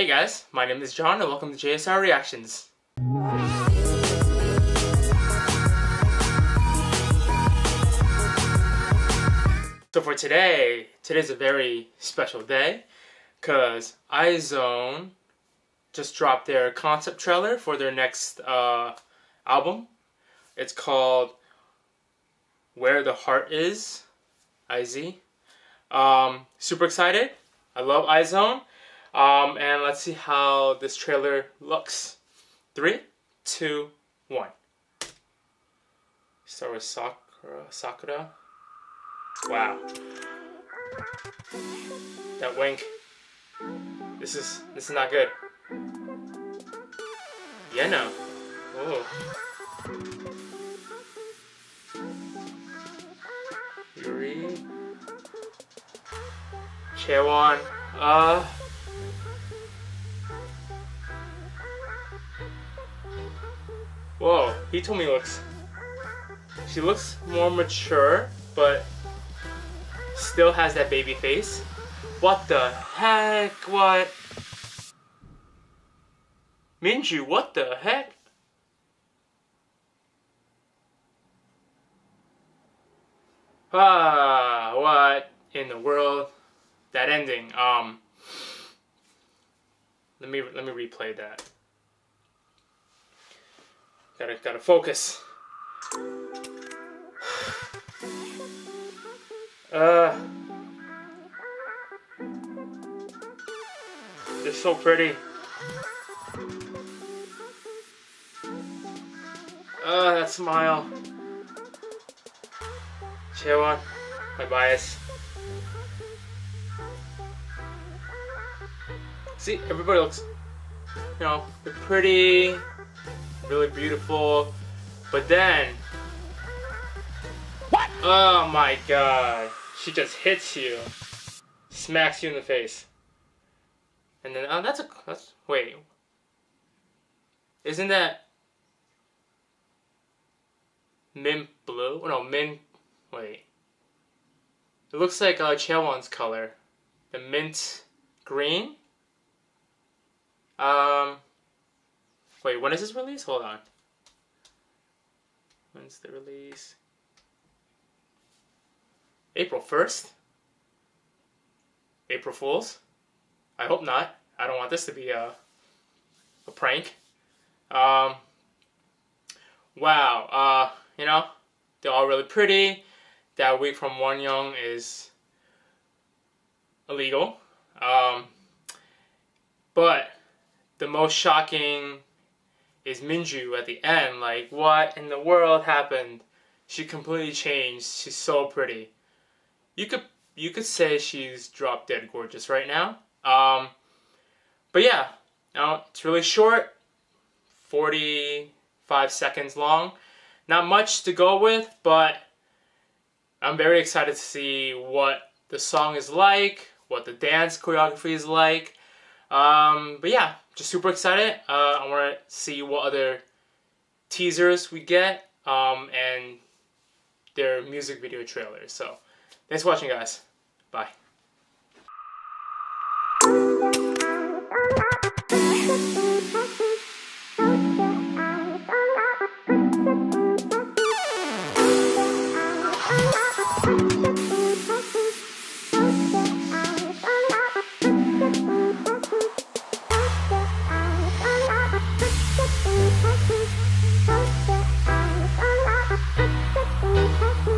Hey guys, my name is John and welcome to JSR Reactions. So for today, today's a very special day because IZ*ONE just dropped their concept trailer for their next uh, album. It's called Where the Heart Is, IZ. Um, super excited. I love IZ*ONE. Um, and let's see how this trailer looks. Three, two, one. Start with Sakura. Sakura. Wow. That wink. This is this is not good. Yeah, no. Oh. Yuri. Chaewon. Uh. Whoa, Hitomi looks. She looks more mature, but still has that baby face. What the heck? What? Minju, what the heck? Ah, what in the world? That ending. Um, let me let me replay that. Gotta gotta focus. Uh, they're so pretty. Uh, that smile. Chaewon, my bias. See, everybody looks, you know, they're pretty, really beautiful, but then, what? Oh my god, she just hits you, smacks you in the face, and then, oh, that's a, that's, wait, isn't that mint blue? Oh, no, mint, wait, it looks like uh, Chaewon's color, the mint green? Um, wait, when is this release? Hold on. When's the release? April 1st? April Fools? I hope not. I don't want this to be a, a prank. Um, wow, uh, you know, they're all really pretty. That week from Wonyoung is illegal. Um, but the most shocking is Minju at the end. Like, what in the world happened? She completely changed. She's so pretty. You could you could say she's drop dead gorgeous right now. Um, but yeah, now it's really short, 45 seconds long. Not much to go with, but I'm very excited to see what the song is like, what the dance choreography is like. Um, but yeah, just super excited. Uh, I want to see what other teasers we get um, and their music video trailers. So thanks for watching, guys. Bye.